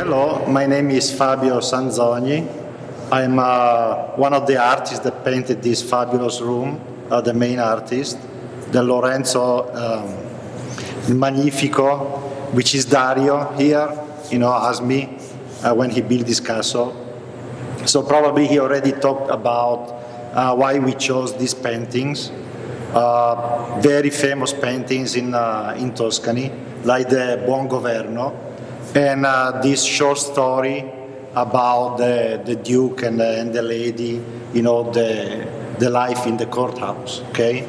Hello, my name is Fabio Sanzogni. I'm uh, one of the artists that painted this fabulous room, uh, the main artist, the Lorenzo um, Magnifico, which is Dario here, you know, asked me uh, when he built this castle. So probably he already talked about uh, why we chose these paintings. Uh, very famous paintings in, uh, in Tuscany, like the Buon Governo, and uh, this short story about the, the Duke and the, and the lady, you know, the, the life in the courthouse, okay?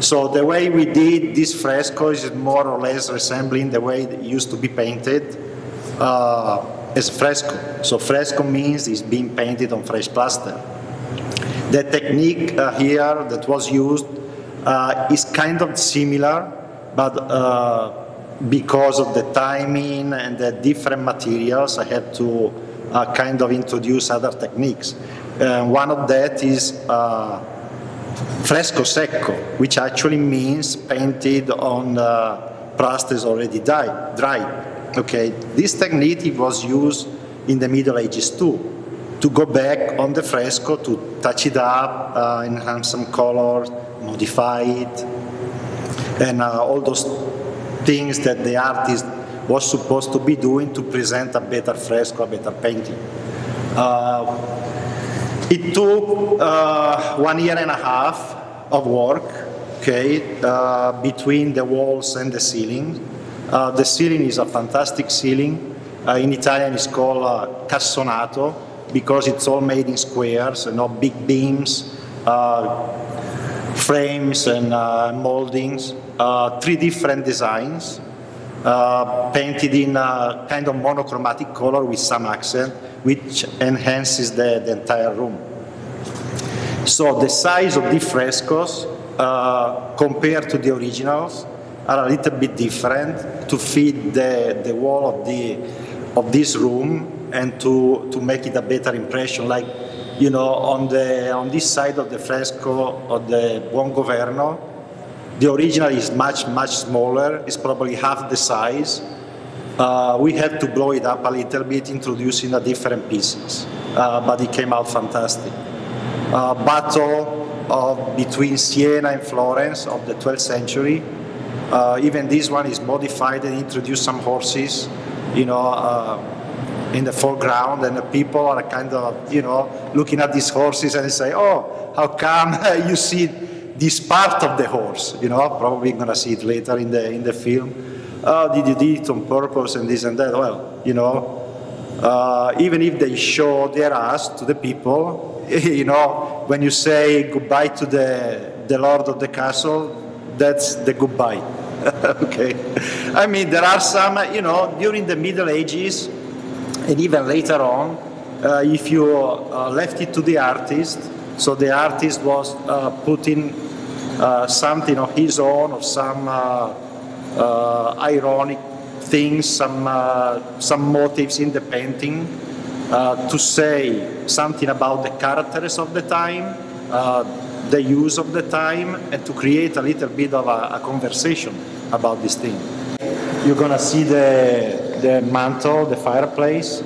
So the way we did this fresco is more or less resembling the way it used to be painted uh, as fresco. So fresco means it's being painted on fresh plaster. The technique uh, here that was used uh, is kind of similar, but uh, because of the timing and the different materials, I had to uh, kind of introduce other techniques. Uh, one of that is uh, fresco secco, which actually means painted on uh, plasters already dyed, dried. Okay, this technique was used in the Middle Ages too, to go back on the fresco to touch it up, uh, enhance some colors, modify it, and uh, all those things that the artist was supposed to be doing to present a better fresco, a better painting. Uh, it took uh, one year and a half of work, okay, uh, between the walls and the ceiling. Uh, the ceiling is a fantastic ceiling. Uh, in Italian, it's called uh, cassonato because it's all made in squares, you know, big beams, frames, and moldings uh, three different designs uh, painted in a kind of monochromatic color with some accent, which enhances the, the entire room. So the size of the frescoes uh, compared to the originals are a little bit different to fit the, the wall of, the, of this room and to, to make it a better impression. Like, you know, on, the, on this side of the fresco of the Buon Governo, the original is much, much smaller. It's probably half the size. Uh, we had to blow it up a little bit, introducing the different pieces, uh, but it came out fantastic. Uh, battle of, between Siena and Florence of the 12th century. Uh, even this one is modified and introduced some horses, you know, uh, in the foreground, and the people are kind of, you know, looking at these horses and they say, "Oh, how come you see?" this part of the horse, you know, probably gonna see it later in the in the film. Oh, did you do it on purpose and this and that? Well, you know, uh, even if they show their ass to the people, you know, when you say goodbye to the the lord of the castle, that's the goodbye. okay, I mean there are some, you know, during the Middle Ages and even later on, uh, if you uh, left it to the artist, so the artist was uh, putting uh, something of his own, or some uh, ironic things, some some motives in the painting to say something about the characters of the time, the use of the time, and to create a little bit of a, a conversation about this thing. You're gonna see the the mantle, the fireplace,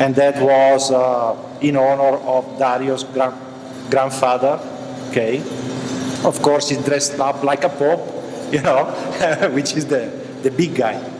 and that was uh, in honor of Dario's grand grandfather. Okay, of course, he's dressed up like a pope, you know, which is the, the big guy.